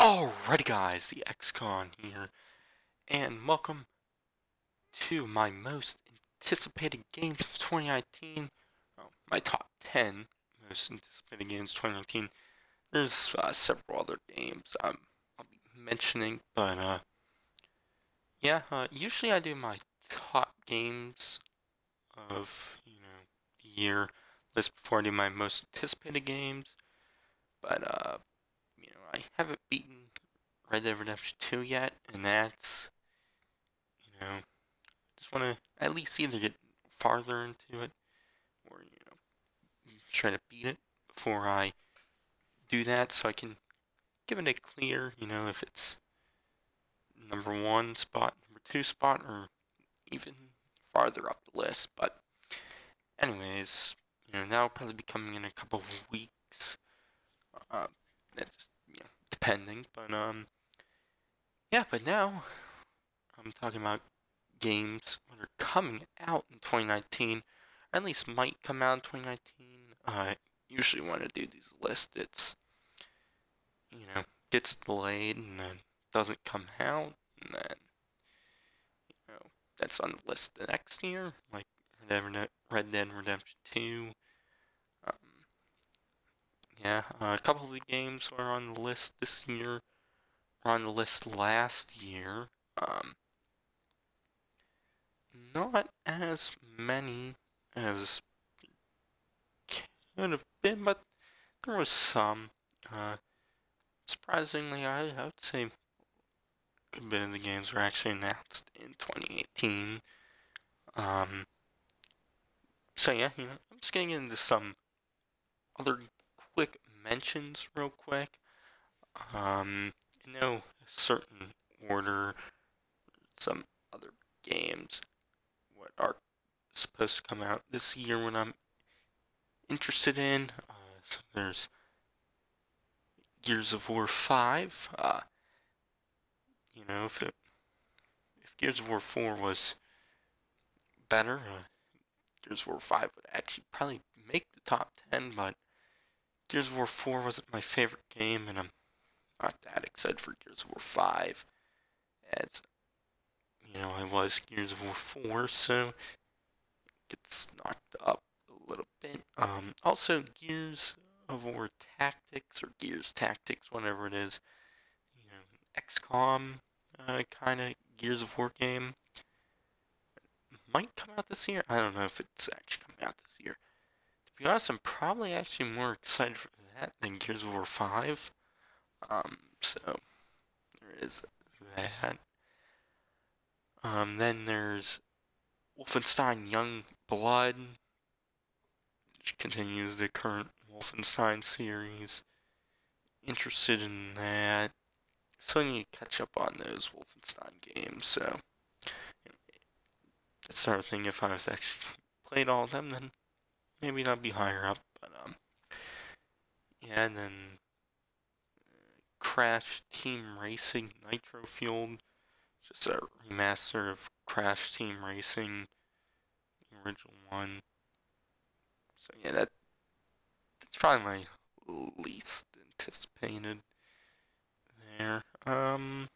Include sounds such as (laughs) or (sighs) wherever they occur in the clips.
Alrighty guys, the XCon here, and welcome to my most anticipated games of 2019, well, my top 10 most anticipated games of 2019. There's uh, several other games I'll be mentioning, but uh, yeah, uh, usually I do my top games of, you know, the year list before I do my most anticipated games, but uh, I haven't beaten Red Dead Redemption 2 yet, and that's, you know, just want to at least either get farther into it, or, you know, try to beat it before I do that, so I can give it a clear, you know, if it's number one spot, number two spot, or even farther up the list, but anyways, you know, that'll probably be coming in a couple of weeks, uh, that's, depending, but, um, yeah, but now I'm talking about games that are coming out in 2019, or at least might come out in 2019. I usually want to do these lists, it's, you know, gets delayed and then doesn't come out, and then, you know, that's on the list the next year, like Red Dead Redemption 2. Yeah, uh, a couple of the games were on the list this year were on the list last year. Um, not as many as could have been, but there was some. Uh, surprisingly, I, I would say a bit of the games were actually announced in 2018. Um, so yeah, you know, I'm just getting into some other mentions real quick. Um, in no certain order, some other games what are supposed to come out this year when I'm interested in. Uh, so there's Gears of War 5. Uh, you know, if it, if Gears of War 4 was better, uh, Gears of War 5 would actually probably make the top 10, but Gears of War 4 wasn't my favorite game, and I'm not that excited for Gears of War 5 as you know I was Gears of War 4 so it gets knocked up a little bit. Um, also Gears of War Tactics or Gears Tactics whatever it is you know XCOM uh, kind of Gears of War game. Might come out this year. I don't know if it's actually coming out this year be honest I'm probably actually more excited for that than Gears of War 5 um, so there is that. Um, then there's Wolfenstein Young Blood, which continues the current Wolfenstein series. Interested in that. I need to catch up on those Wolfenstein games, so know, that sort of thing. If I was actually played all of them, then maybe I'd be higher up. But um, yeah, and then Crash Team Racing Nitro Fueled. Just a remaster of Crash Team Racing, the original one. So yeah, that that's probably my least anticipated there. Um,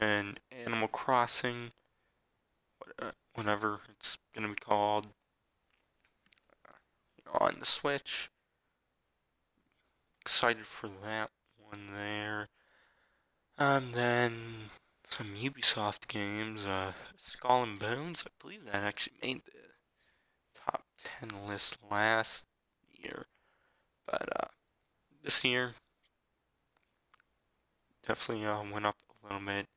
and Animal Crossing, uh, whatever it's gonna be called, uh, on the Switch. Excited for that one there. Um, then some Ubisoft games, uh, Skull and Bones, I believe that actually made the top 10 list last year, but, uh, this year, definitely, uh, went up a little bit.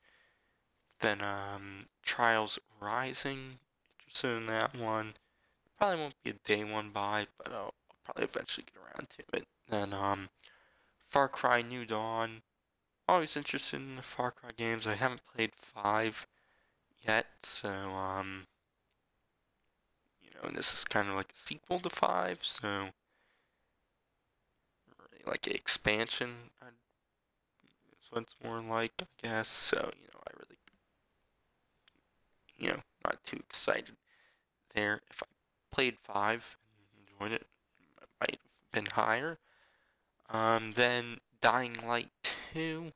Then, um, Trials Rising, interested in that one. Probably won't be a day one buy, but I'll, I'll probably eventually get around to it. Then, um, Far Cry New Dawn. Always interested in the Far Cry games. I haven't played 5 yet, so, um, you know, and this is kind of like a sequel to 5, so, like an expansion, is what it's more like, I guess, so, you know, I really, you know, not too excited there. If I played 5 and enjoyed it, it might have been higher. Um, then Dying Light 2,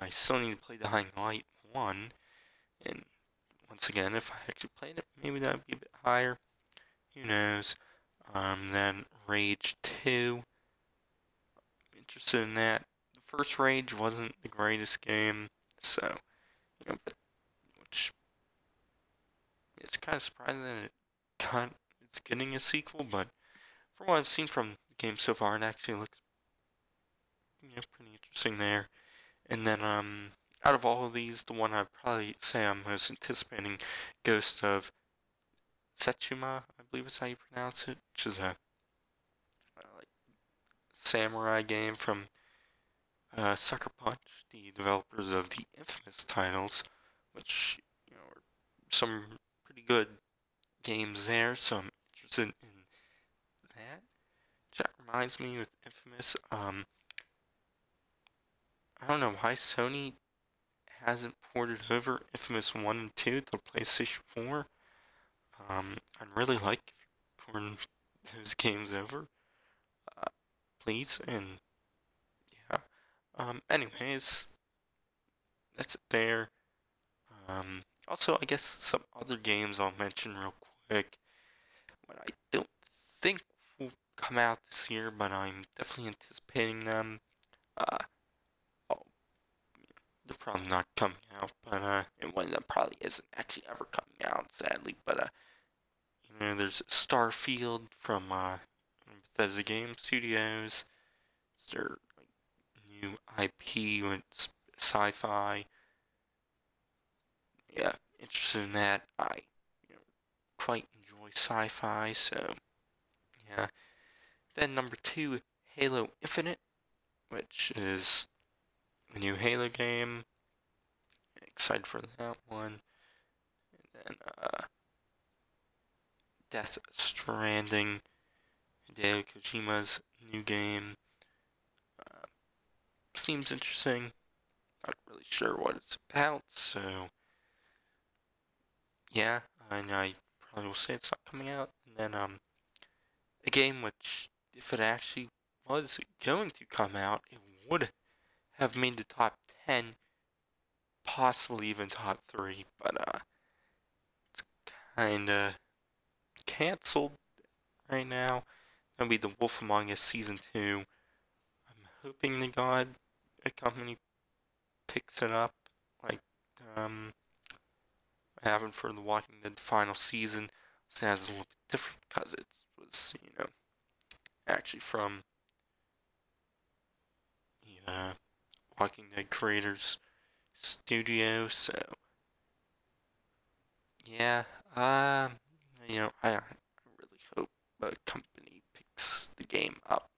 I still need to play Dying Light 1, and once again, if I actually played it, maybe that would be a bit higher. Who knows? Um, then Rage 2. I'm Interested in that. The first Rage wasn't the greatest game, so, you know, but, which, it's kind of surprising it got, it's getting a sequel, but from what I've seen from the game so far, it actually looks, you know, pretty interesting there. And then, um, out of all of these, the one I'd probably say I'm most anticipating, Ghost of Tsushima, I believe is how you pronounce it, which is a uh, like samurai game from uh, Sucker Punch, the developers of the infamous titles, which you know are some pretty good games there. So I'm interested in that. Reminds me with Infamous. Um, I don't know why Sony hasn't ported over Infamous 1 and 2 to PlayStation 4. Um, I'd really like ported those games over. Uh, please, and yeah. Um, anyways, that's it there. Um, also, I guess some other games I'll mention real quick. What I don't think come out this year, but I'm definitely anticipating them. Uh, they're probably not coming out, but uh, and one that probably isn't actually ever coming out, sadly. But uh, you know, there's Starfield from uh, Bethesda Game Studios. It's their like new IP with sci-fi. Yeah, interested in that. I you know, quite enjoy sci-fi, so yeah. Then number two, Halo Infinite, which is a new Halo game. Excited for that one. And then uh, Death Stranding, Hideo Kojima's new game. Uh, seems interesting. Not really sure what it's about, so yeah, and I probably will say it's not coming out. And then um, a game which, if it actually was going to come out, it would have made the top 10, possibly even top 3, but uh, it's kinda canceled right now. That'll be The Wolf Among Us Season 2. I'm hoping to God a company picks it up, like, um, happened for The Walking Dead final season. So that's a little bit different because it was, you know, actually from the uh, Walking Dead creators studio, so yeah, um, you know, I, I really hope a company picks the game up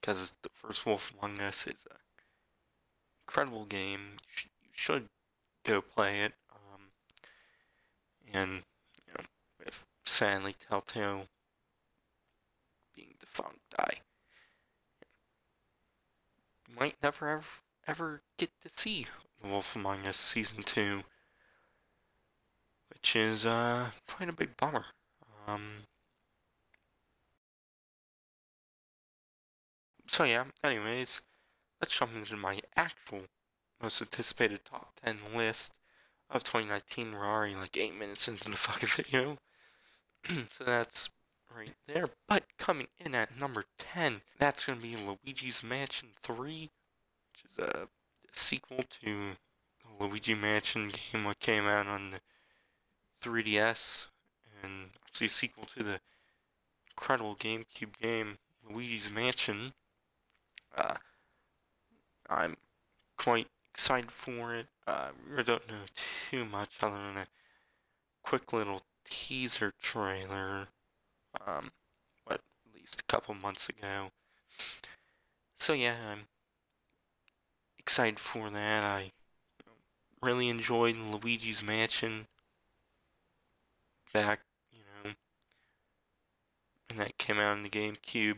because the first Wolf Among Us is a incredible game. You, sh you should go play it. Um, and you know, if sadly Telltale being defunct, I might never have ever get to see The Wolf Among Us Season 2. Which is, uh, quite a big bummer. Um, so yeah, anyways, let's jump into my actual most anticipated top 10 list of 2019. We're already like 8 minutes into the fucking (laughs) video. (clears throat) so that's right there. But coming in at number 10, that's going to be Luigi's Mansion 3 which is a sequel to the Luigi Mansion game that came out on the 3DS, and actually a sequel to the incredible GameCube game Luigi's Mansion. Uh, I'm quite excited for it. Uh, I don't know too much other than a quick little teaser trailer, um, what, at least a couple months ago. So yeah, I'm excited for that. I really enjoyed Luigi's Mansion back, you know, when that came out on the GameCube.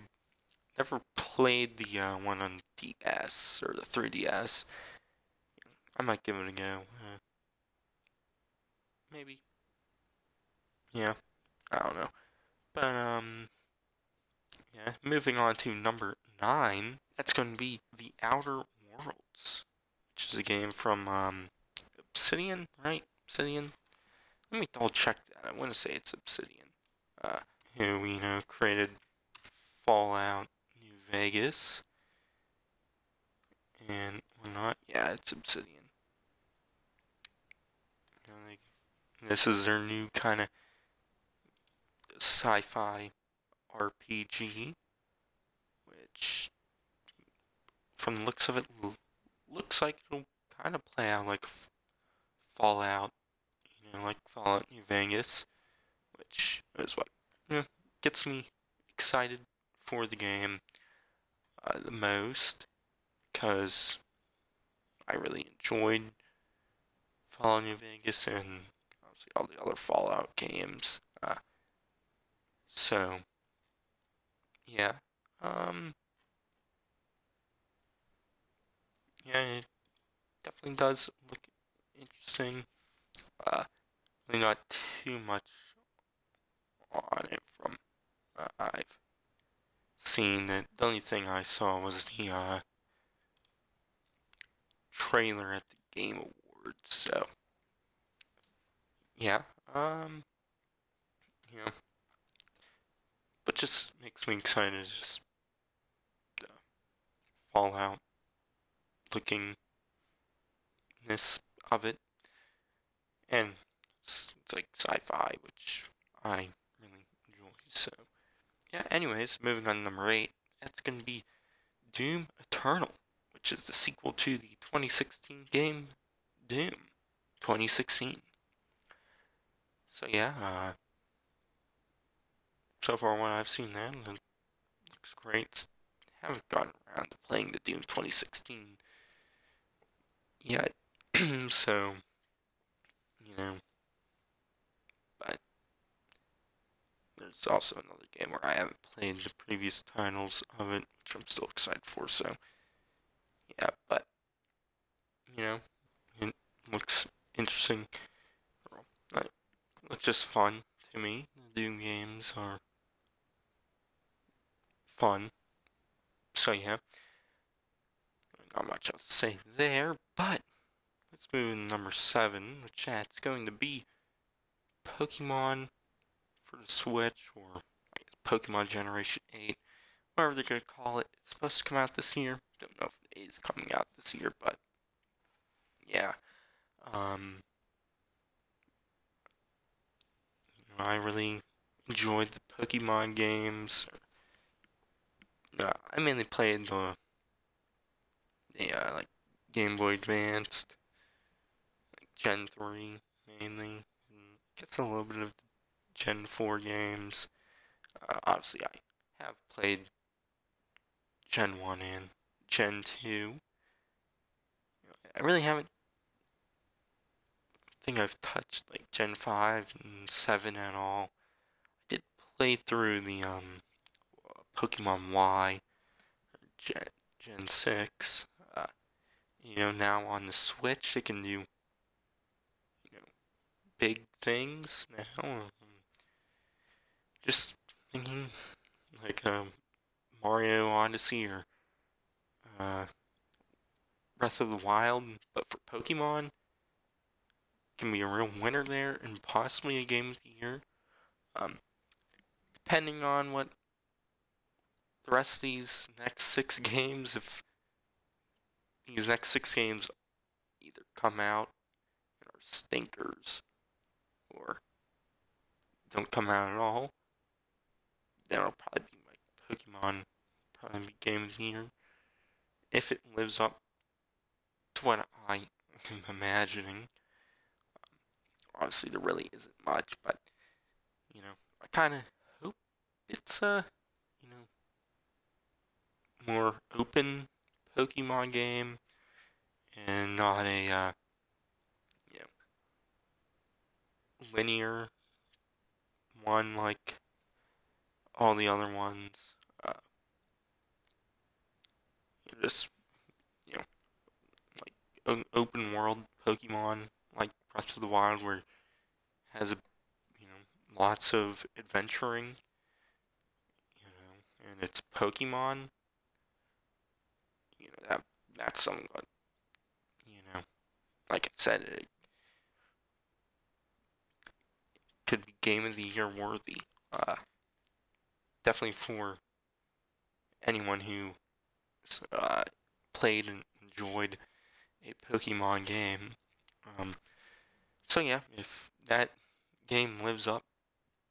Never played the uh, one on DS or the 3DS. I might give it a go. Uh, maybe. Yeah, I don't know. But, um, yeah, moving on to number nine. That's going to be The Outer Worlds, which is a game from um, Obsidian, right? Obsidian. Let me double check that. I want to say it's Obsidian. Uh, who you know created Fallout New Vegas and whatnot. Yeah, it's Obsidian. This is their new kind of sci-fi RPG, which, from the looks of it, looks like it'll kind of play out like Fallout, you know, like Fallout New Vegas, which is what you know, gets me excited for the game uh, the most, because I really enjoyed Fallout New Vegas and obviously all the other Fallout games. Uh, so, yeah. Um, yeah, it definitely does look interesting. Uh, really not too much on it from uh, I've seen. The only thing I saw was the uh, trailer at the Game Awards. So, yeah. Um, yeah just makes me excited just uh, Fallout looking this of it. And it's, it's like sci-fi which I really enjoy so yeah anyways moving on to number 8 that's gonna be Doom Eternal which is the sequel to the 2016 game Doom 2016 so yeah uh, so far what I've seen that looks great. Haven't gotten around to playing the Doom 2016 yet, (clears throat) so you know. But there's also another game where I haven't played the previous titles of it, which I'm still excited for. So yeah, but you know, it looks interesting. It's just fun to me. The Doom games are fun. So yeah, not much else to say there, but let's move to number seven, which that's going to be Pokemon for the Switch, or Pokemon Generation 8, whatever they're going to call it. It's supposed to come out this year. Don't know if it is coming out this year, but yeah. Um, I really enjoyed the Pokemon games, uh, I mainly played the, the uh, like Game Boy Advanced, like Gen 3 mainly. Gets a little bit of Gen 4 games. Uh, obviously, I have played Gen 1 and Gen 2. I really haven't I think I've touched like Gen 5 and 7 at all. I did play through the um Pokemon Y, Gen, Gen 6. Uh, you know, now on the Switch, they can do, you know, big things now. Just thinking, like, um, Mario Odyssey or, uh, Breath of the Wild, but for Pokemon, can be a real winner there and possibly a game of the year. Um, depending on what the rest of these next six (laughs) games, if these next six games either come out and are stinkers or don't come out at all, then it'll probably be like Pokemon, probably be Game Year. If it lives up to what I (laughs) am imagining. Um, obviously, there really isn't much, but, you know, I kind of hope it's, uh, more open Pokemon game and not a uh, you know, linear one like all the other ones. Uh, just you know, like open world Pokemon like Breath of the Wild, where has a you know lots of adventuring. You know, and it's Pokemon that's some that you know, like I said, it could be game of the year worthy. Uh, definitely for anyone who uh, played and enjoyed a Pokemon game. Um, so yeah, if that game lives up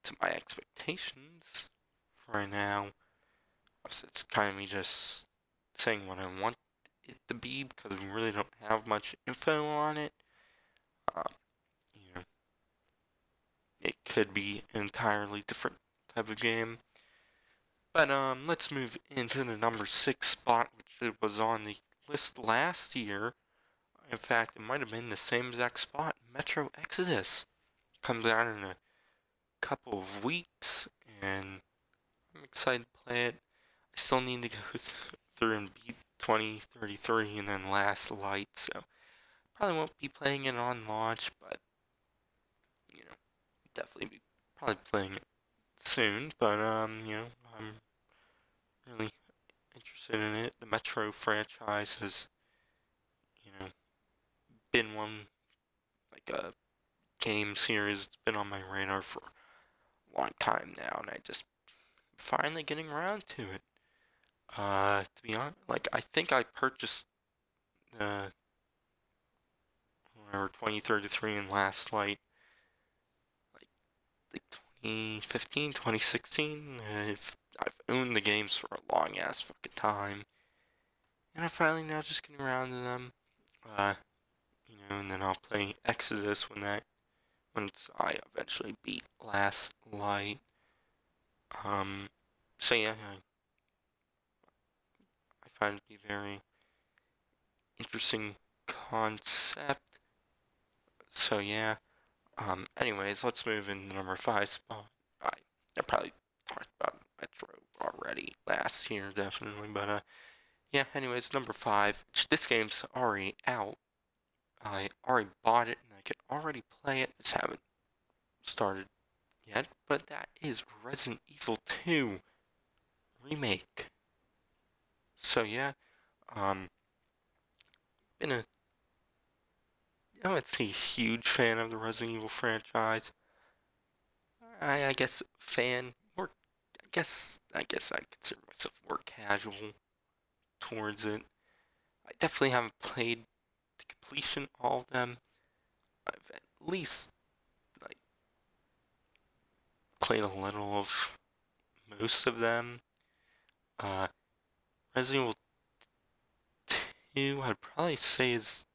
to my expectations right now, it's kind of me just saying what I want it to be because we really don't have much info on it. Um, you know, it could be an entirely different type of game. But um, let's move into the number six spot, which was on the list last year. In fact, it might have been the same exact spot. Metro Exodus comes out in a couple of weeks, and I'm excited to play it. I still need to go (laughs) through and beat 2033 and then Last Light, so probably won't be playing it on launch, but you know, definitely be probably playing it soon. But um, you know, I'm really interested in it. The Metro franchise has, you know, been one like a game series that's been on my radar for a long time now, and I just finally getting around to it. Uh, to be honest, like I think I purchased the whatever 2033 and Last Light like like 2015, 2016. I've I've owned the games for a long ass fucking time, and I'm finally now just getting around to them. Uh, you know, and then I'll play Exodus when that once I eventually beat Last Light. Um, so yeah, I find to be very interesting concept. So yeah. Um, anyways, let's move into number five spot. I, I probably talked about Metro already last year, definitely, but uh, yeah. Anyways, number five. This game's already out. I already bought it and I can already play it. It's haven't started yet, but that is Resident Evil 2 remake. So yeah, um, been a I would say huge fan of the Resident Evil franchise. I, I guess fan, or I guess I guess I consider myself more casual towards it. I definitely haven't played the completion all of them. I've at least like played a little of most of them. Uh, Resident Evil 2, I'd probably say is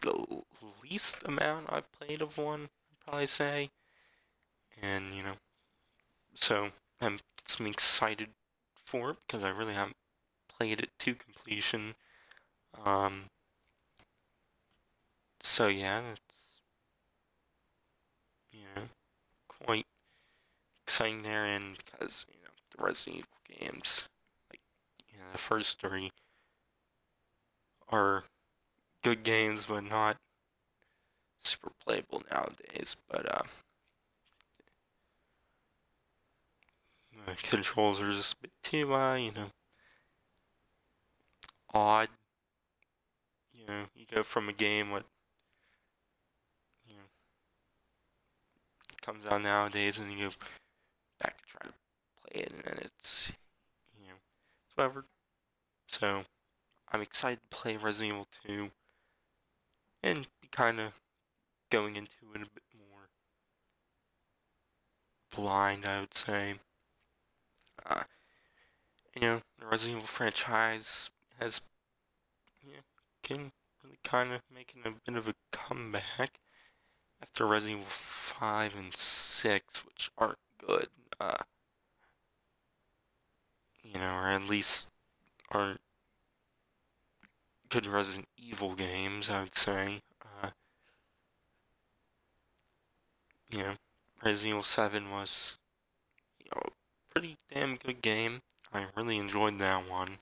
the least amount I've played of one, I'd probably say. And, you know, so I'm, I'm excited for it because I really haven't played it to completion. Um, so yeah, it's, you know, quite exciting there, and because, you know, the Resident Evil games, the first three are good games, but not super playable nowadays. But uh, the controls are just a bit too, uh, you know, odd. You know, you go from a game what you know comes out nowadays, and you go back and try to play it, and it's you know, it's whatever. So I'm excited to play Resident Evil 2 and be kind of going into it a bit more blind, I would say. Uh, you know, the Resident Evil franchise has, yeah, can really kind of making a bit of a comeback after Resident Evil 5 and 6, which aren't good. Uh, you know, or at least aren't good Resident Evil games, I would say. Uh, you know, Resident Evil 7 was, you know, a pretty damn good game. I really enjoyed that one.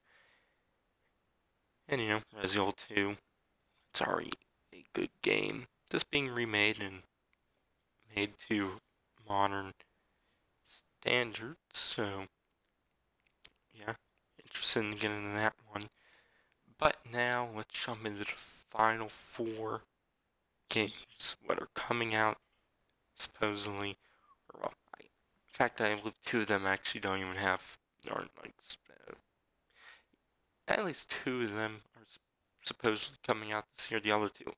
And, you know, Resident Evil 2, it's already a good game. Just being remade and made to modern standards, so, yeah, interested in getting that one. But now let's jump into the final four games what are coming out supposedly. Well, I, in fact, I believe two of them actually don't even have aren't like uh, at least two of them are supposedly coming out this year. The other two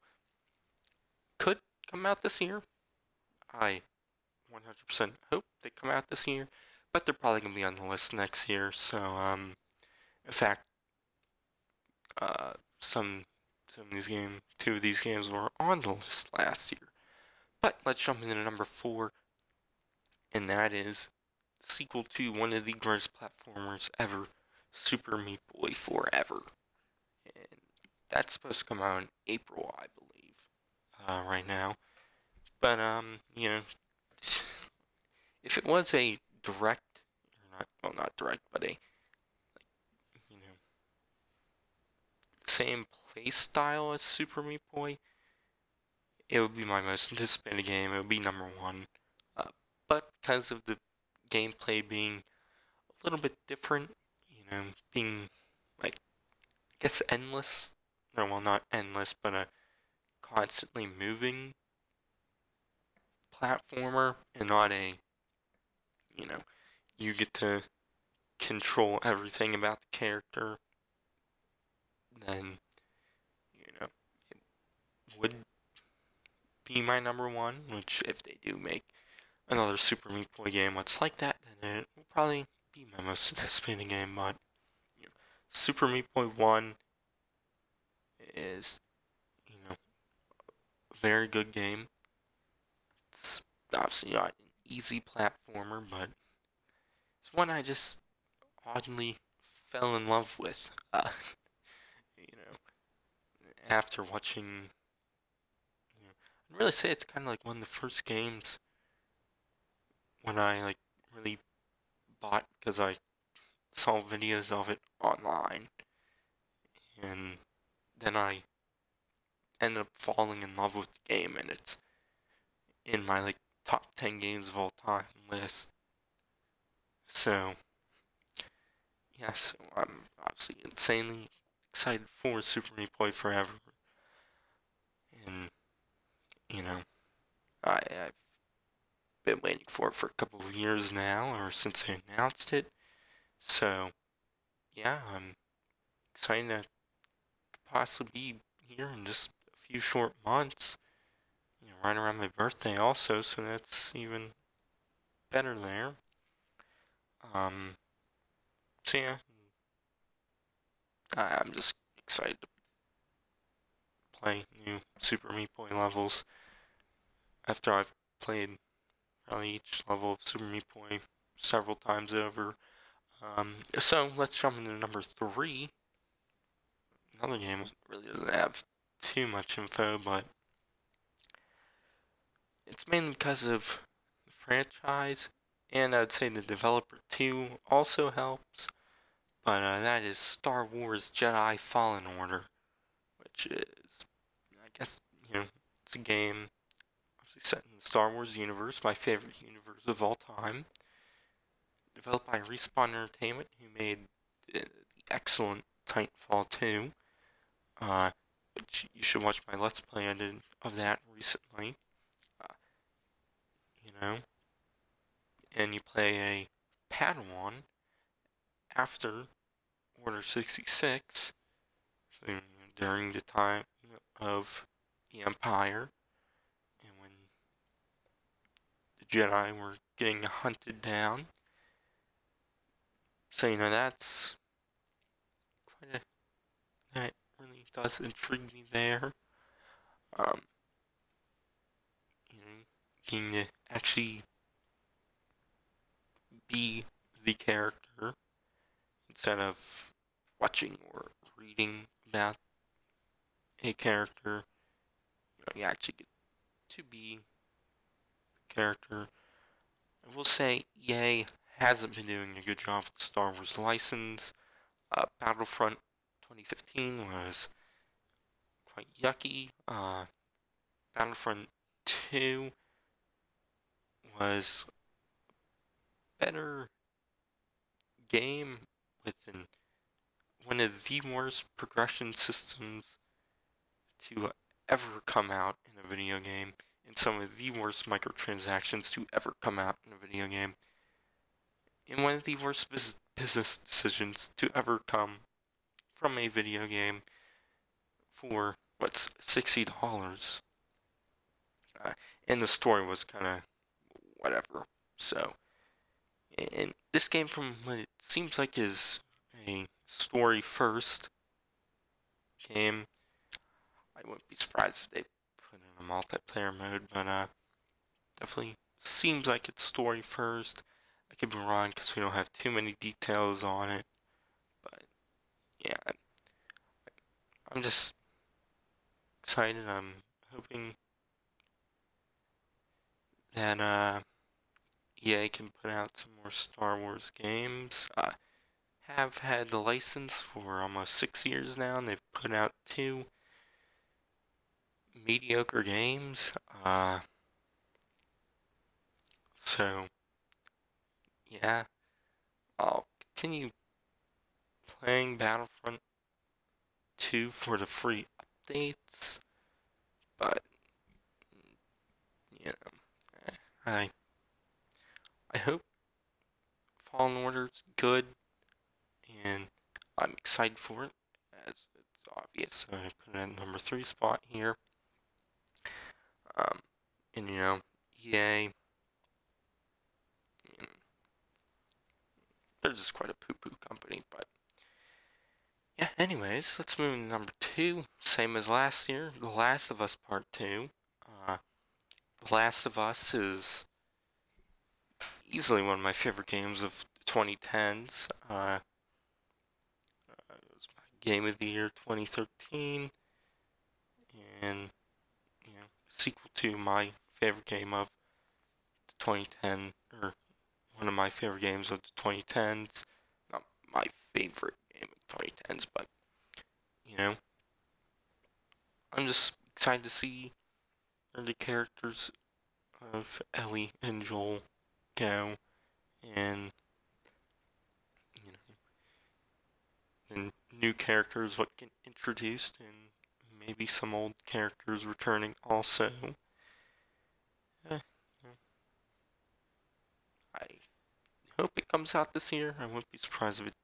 could come out this year. I 100% hope they come out this year, but they're probably gonna be on the list next year. So, um, in fact, uh, some some of these games, two of these games were on the list last year. But let's jump into number four, and that is sequel to one of the greatest platformers ever, Super Meat Boy Forever. And that's supposed to come out in April, I believe, uh, right now. But um, you know, (sighs) if it was a direct, not, well, not direct, but a, like, you know, same play style as Super Meat Boy, it would be my most anticipated game. It would be number one. Uh, but because of the gameplay being a little bit different, you know, being like, I guess endless. No, well, not endless, but a constantly moving platformer and not a, you know, you get to control everything about the character, then, you know, it would be my number one, which if they do make another Super Meat Boy game what's like that, then it will probably be my most (laughs) anticipated game, but, you know, Super Meat Boy 1 is, you know, a very good game It's obviously not an easy platformer, but it's one I just oddly fell in love with. Uh, after watching, you know, I'd really say it's kind of like one of the first games when I like really bought because I saw videos of it online, and then I ended up falling in love with the game, and it's in my like top 10 games of all time list. So, yes, I'm obviously insanely excited for Super Meat Boy Forever. And, you know, I, I've been waiting for it for a couple of years now, or since they announced it. So, yeah, I'm excited to possibly be here in just a few short months You know, right around my birthday also, so that's even better there. Um, so yeah, I'm just excited to play new Super Meat Boy levels after I've played probably each level of Super Meat Boy several times over. Um, so let's jump into number three. Another game really doesn't have too much info, but it's mainly because of the franchise, and I'd say the developer too also helps. But uh, that is Star Wars Jedi Fallen Order, which is, I guess, you know, it's a game obviously set in the Star Wars universe, my favorite universe of all time. Developed by Respawn Entertainment, who made the, excellent Titanfall 2, uh, which you should watch my Let's Play I of that recently Uh, you know, and you play a Padawan after Order 66, so during the time of the Empire, and when the Jedi were getting hunted down. So, you know, that's quite a, that really does intrigue me there. Um, you know, getting to actually be the character instead of watching or reading about a character. You, know, you actually get to be the character. I will say EA hasn't been doing a good job with Star Wars license. Uh, Battlefront 2015 was quite yucky. Uh, Battlefront 2 was better game with an, one of the worst progression systems to ever come out in a video game and some of the worst microtransactions to ever come out in a video game. And one of the worst business decisions to ever come from a video game for what's sixty dollars. Uh, and the story was kind of whatever. So, and this game, from what it seems like, is a story first game. I wouldn't be surprised if they put in a multiplayer mode, but uh, definitely seems like it's story first. I could be wrong because we don't have too many details on it, but yeah, I'm just excited. I'm hoping that uh, EA can put out some more Star Wars games. Uh, have had the license for almost six years now, and they've put out two mediocre games. Uh, so, yeah, I'll continue playing Battlefront 2 for the free updates, but, you know, I, I hope Fallen Order's good and I'm excited for it, as it's obvious. So I put it at number three spot here. Um, and you know, EA, you know, they're just quite a poo-poo company, but yeah, anyways, let's move to number two. Same as last year, The Last of Us Part 2. Uh, the Last of Us is easily one of my favorite games of 2010s. Uh, Game of the Year 2013, and you know, sequel to my favorite game of the 2010, or one of my favorite games of the 2010s. Not my favorite game of the 2010s, but you know, I'm just excited to see the characters of Ellie and Joel go, and you know, and new characters what get introduced and maybe some old characters returning also. Eh, I hope it comes out this year. I wouldn't be surprised if it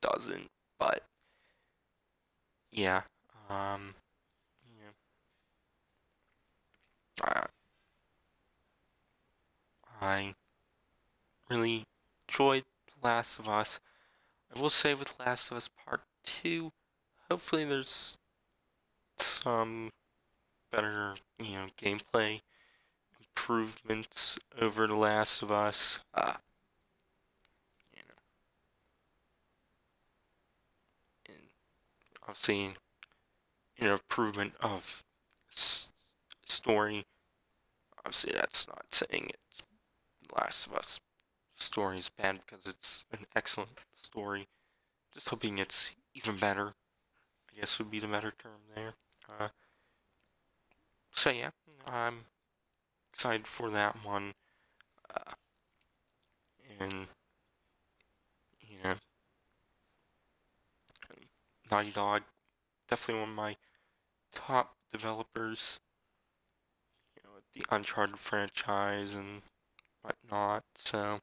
doesn't, but yeah, um, yeah. I, I really enjoyed The Last of Us. I will say with Last of Us Part 2, hopefully there's some better, you know, gameplay improvements over The Last of Us. Uh, you know, and obviously, an improvement of story. Obviously, that's not saying it's the Last of Us story is bad because it's an excellent story. Just hoping it's even better, I guess would be the better term there. Uh, so yeah, I'm excited for that one. Uh, and, you know, Naughty Dog, definitely one of my top developers, you know, the Uncharted franchise and whatnot, so...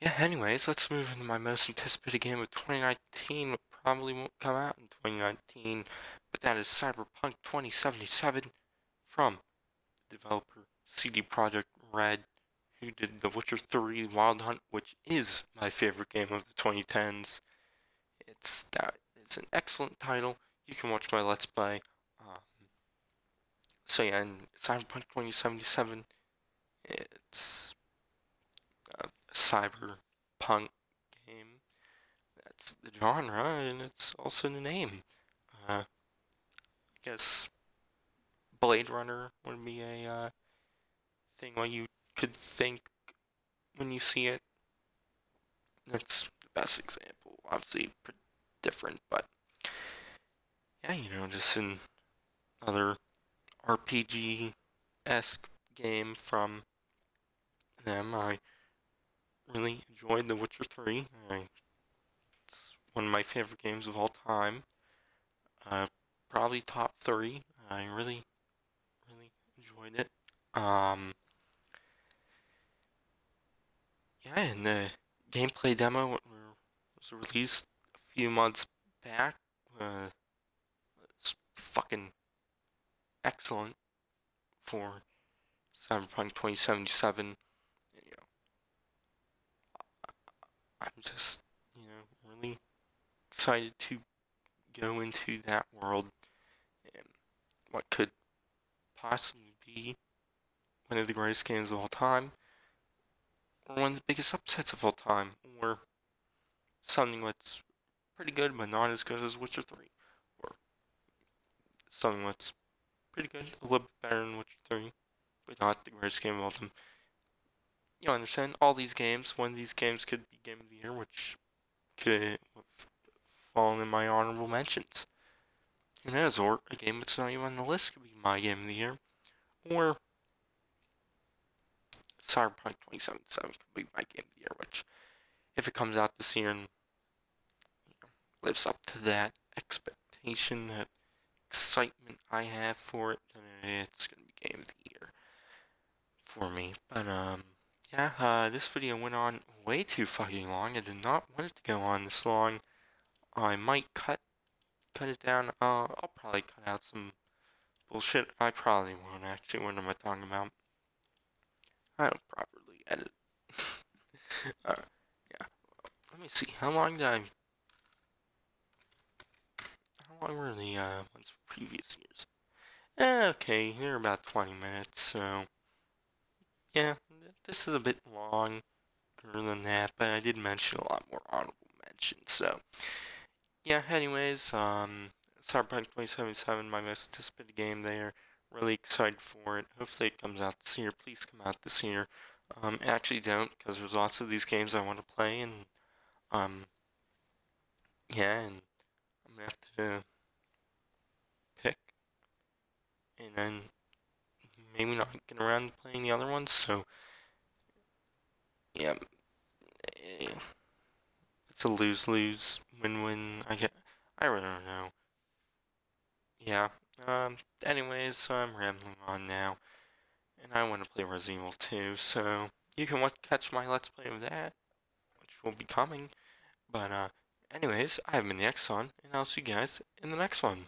Yeah, anyways, let's move into my most anticipated game of 2019. It probably won't come out in 2019, but that is Cyberpunk 2077 from the developer CD Projekt Red, who did The Witcher 3 Wild Hunt, which is my favorite game of the 2010s. It's that it's an excellent title. You can watch my Let's Play. Um, so yeah, in Cyberpunk 2077, it's cyberpunk game. That's the genre, and it's also the name. Uh, I guess Blade Runner would be a uh, thing what you could think when you see it. That's the best example. Obviously, different, but yeah, you know, just another RPG esque game from them. I really enjoyed The Witcher 3. I, it's one of my favorite games of all time. Uh, probably top three. I really really enjoyed it. Um, yeah, and the gameplay demo was released a few months back. Uh, it's fucking excellent for Cyberpunk 2077. You know, I'm just, you know, really excited to go into that world and what could possibly be one of the greatest games of all time, or one of the biggest upsets of all time, or something that's pretty good but not as good as Witcher 3, or something that's pretty good, a little bit better than Witcher 3, but not the greatest game of all time. You understand? All these games, one of these games could be Game of the Year, which could fall in my honorable mentions. Who knows, or a game that's not even on the list could be my Game of the Year, or Cyberpunk 2077 could be my Game of the Year, which, if it comes out this year and you know, lives up to that expectation, that excitement I have for it, then it's going to be Game of the Year for me. But, um, yeah, uh, this video went on way too fucking long. I did not want it to go on this long. I might cut cut it down. Uh, I'll probably cut out some bullshit. I probably won't actually. What am I talking about? I don't properly edit. (laughs) uh, yeah. Let me see. How long did I How long were the uh, ones for previous years? Eh, okay, they're about 20 minutes, so yeah, this is a bit longer than that, but I did mention a lot more honorable mentions, so yeah, anyways, um, Cyberpunk 2077, my most anticipated game there, really excited for it, hopefully it comes out this year, please come out this year, um, actually don't, because there's lots of these games I want to play, and, um, yeah, and I'm gonna have to pick, and then maybe not get around to playing the other ones. So yeah, it's a lose lose win win. I get. I really don't know. Yeah. Um. Anyways, I'm rambling on now, and I want to play Resident Evil 2. So you can watch, catch my let's play of that, which will be coming. But uh. Anyways, I've been the Xcon, and I'll see you guys in the next one.